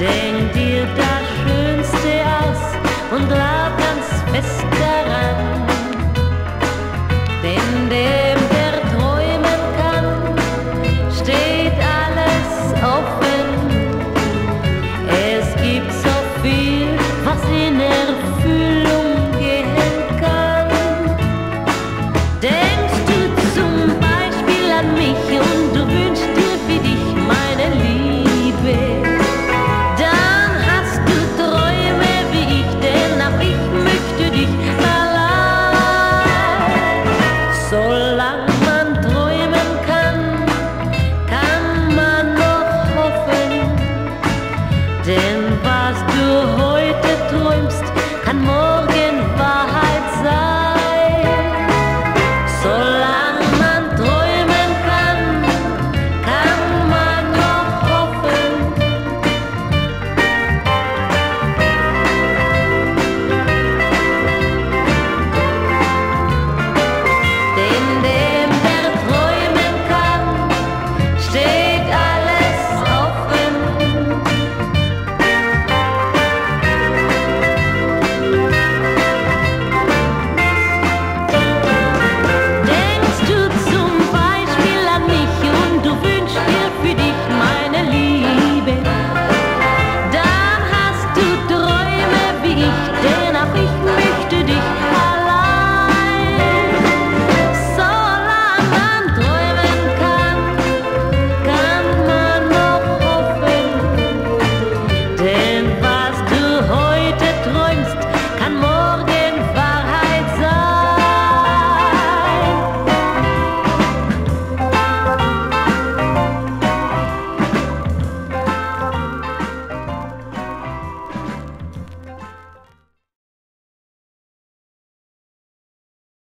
Denk dir das Schönste aus und glaub ganz fest daran. Denn dem, der träumen kann, steht alles offen. Es gibt so viel, was ihn erfüllt.